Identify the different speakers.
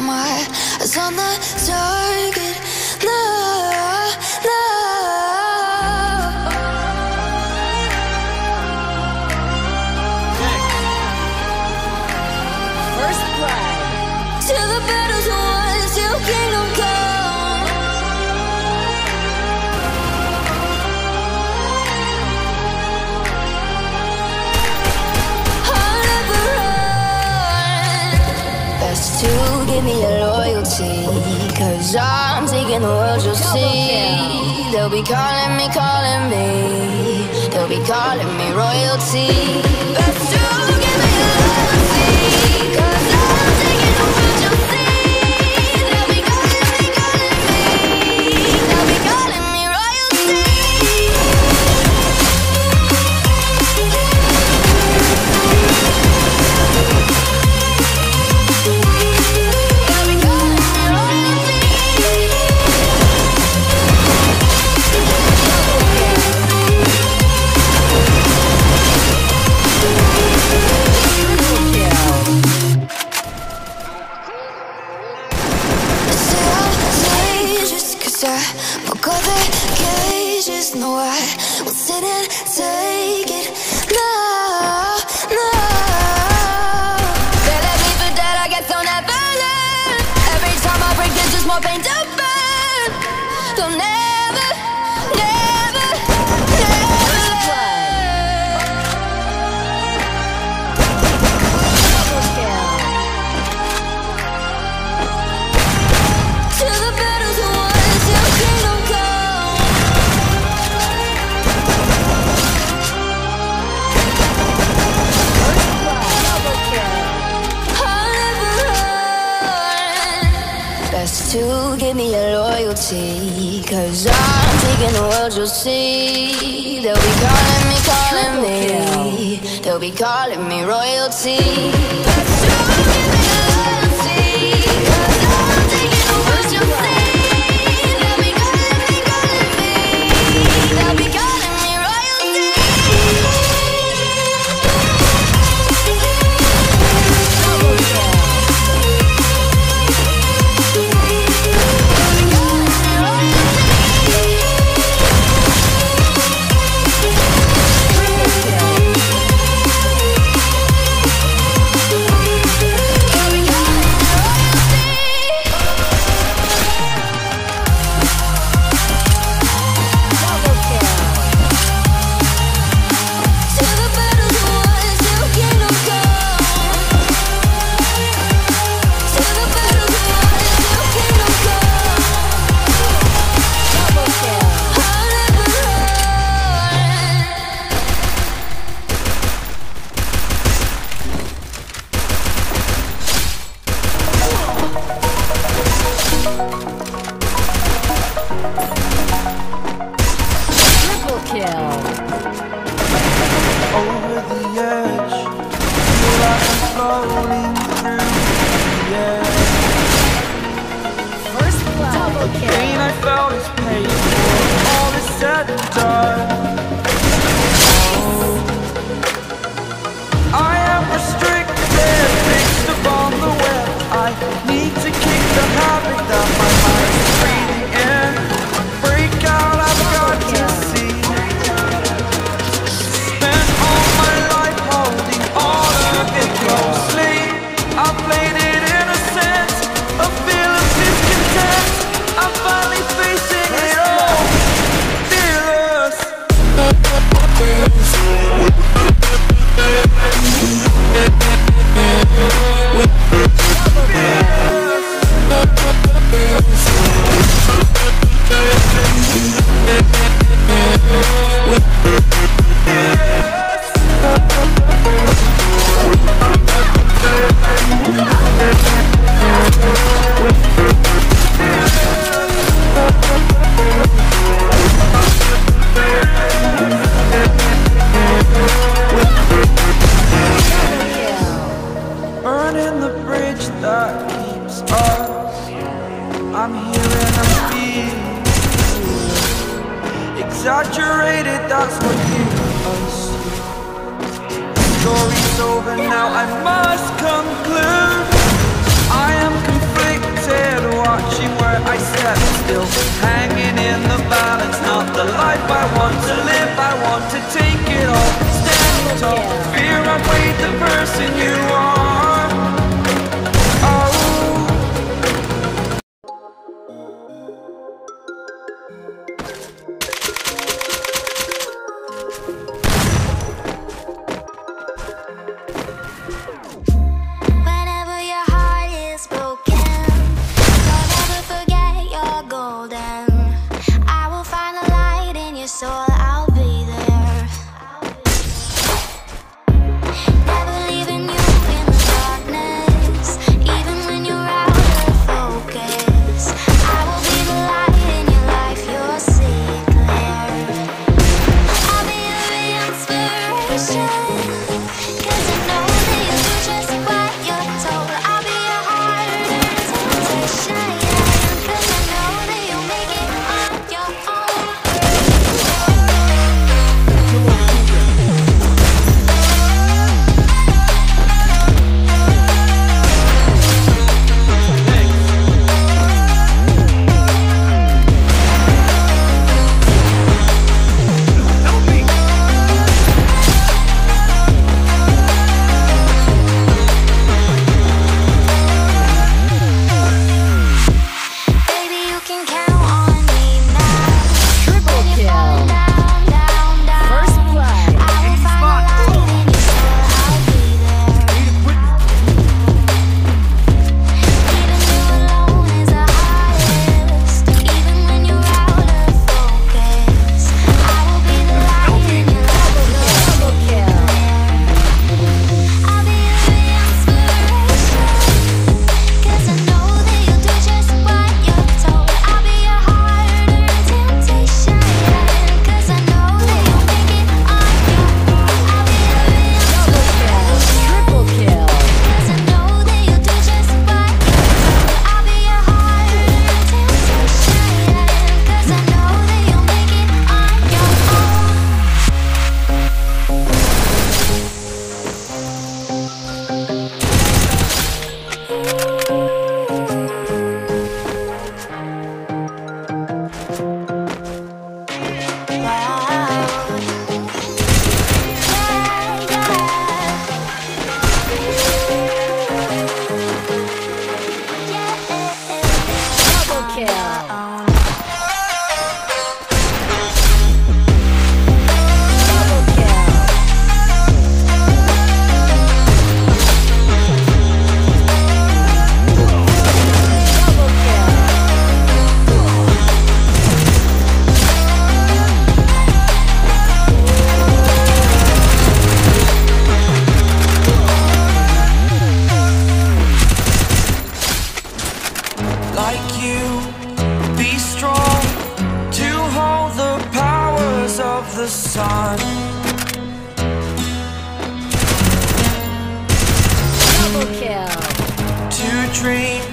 Speaker 1: my eyes on the target now see. Cause I'm taking the world, you'll see. They'll be calling me, calling me. They'll be calling me royalty. closer Broke the cages, no I will sit and take it. No, no. They left me for dead, I guess they'll never learn Every time I break, there's just more pain to burn. They'll never reality Cause I'm taking the world, you'll see. They'll be calling me, calling me. They'll be calling me royalty.
Speaker 2: I must. Sensation sun
Speaker 3: Double kill.
Speaker 2: to dream